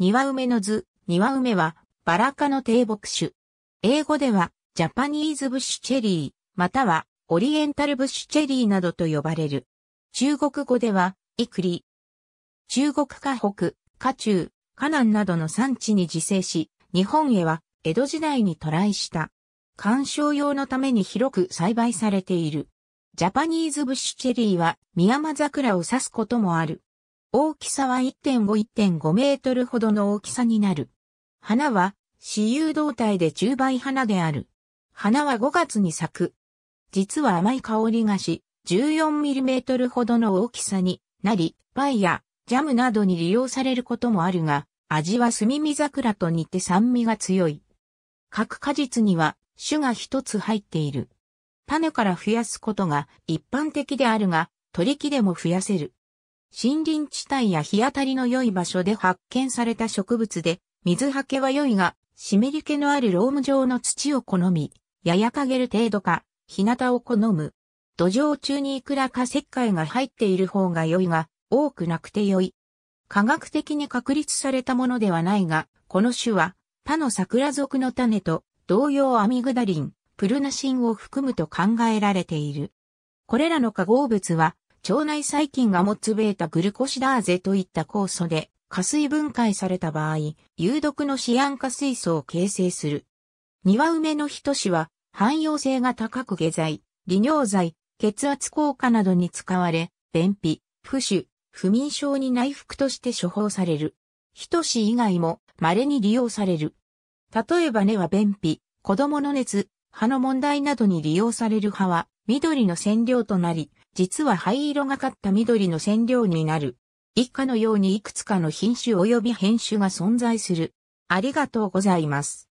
庭梅の図、庭梅はバラ科の低木種。英語ではジャパニーズブッシュチェリー、またはオリエンタルブッシュチェリーなどと呼ばれる。中国語ではイクリ。中国河北、河中、河南などの産地に自生し、日本へは江戸時代に渡来した。観賞用のために広く栽培されている。ジャパニーズブッシュチェリーはミヤマ桜を指すこともある。大きさは1.5-1.5メートルほどの大きさになる。花は私有動体で中倍花である。花は5月に咲く。実は甘い香りがし、14ミリメートルほどの大きさになり、パイやジャムなどに利用されることもあるが、味は炭見桜と似て酸味が強い。各果実には種が一つ入っている。種から増やすことが一般的であるが、取り木でも増やせる。森林地帯や日当たりの良い場所で発見された植物で、水はけは良いが、湿り気のあるローム状の土を好み、ややかげる程度か、日向を好む。土壌中にいくらか石灰が入っている方が良いが、多くなくて良い。科学的に確立されたものではないが、この種は他の桜属の種と同様アミグダリン、プルナシンを含むと考えられている。これらの化合物は腸内細菌が持つベータグルコシダーゼといった酵素で、加水分解された場合、有毒のシアン化水素を形成する。庭梅の一種は、汎用性が高く下剤、利尿剤、血圧効果などに使われ、便秘、不腫、不眠症に内服として処方される。一種以外も稀に利用される。例えば根は便秘、子供の熱、歯の問題などに利用される葉は緑の染料となり、実は灰色がかった緑の染料になる。以下のようにいくつかの品種及び変種が存在する。ありがとうございます。